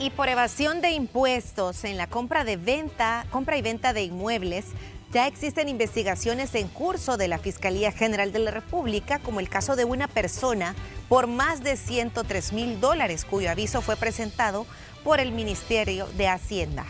Y por evasión de impuestos en la compra de venta, compra y venta de inmuebles, ya existen investigaciones en curso de la Fiscalía General de la República, como el caso de una persona por más de 103 mil dólares, cuyo aviso fue presentado por el Ministerio de Hacienda.